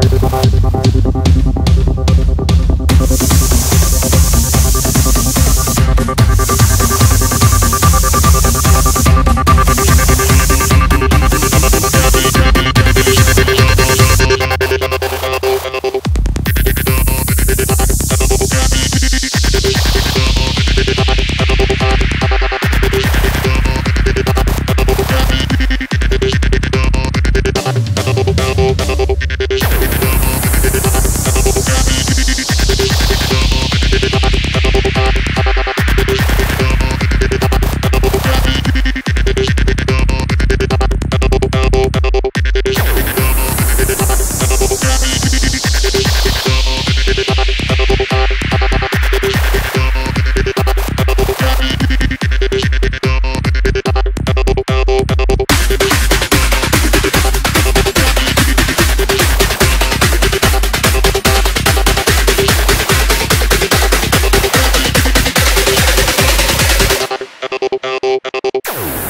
Bye. Oh.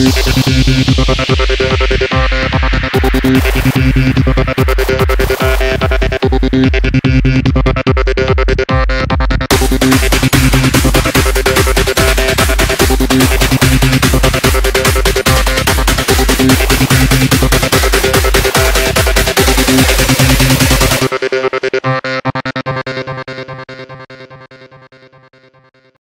Thank you.